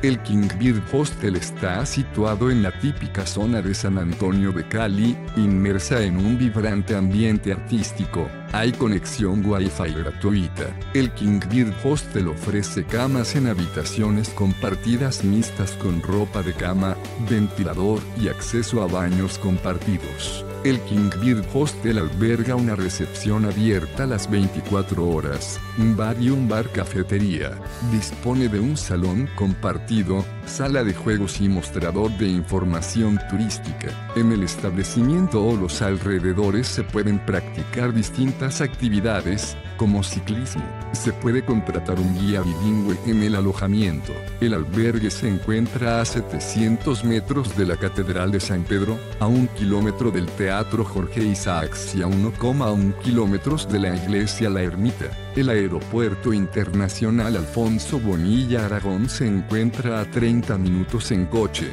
El King Bird Hostel está situado en la típica zona de San Antonio de Cali, inmersa en un vibrante ambiente artístico. Hay conexión Wi-Fi gratuita. El King Bird Hostel ofrece camas en habitaciones compartidas mixtas con ropa de cama, ventilador y acceso a baños compartidos. El King Bird Hostel alberga una recepción abierta las 24 horas, un bar y un bar cafetería. Dispone de un salón compartido, sala de juegos y mostrador de información turística. En el establecimiento o los alrededores se pueden practicar distintas actividades, como ciclismo. Se puede contratar un guía bilingüe en el alojamiento. El albergue se encuentra a 700 metros de la Catedral de San Pedro, a un kilómetro del Teatro Jorge Isaacs y a 1,1 kilómetros de la iglesia La Ermita. El aeropuerto internacional Alfonso Bonilla Aragón se encuentra a 30 minutos en coche.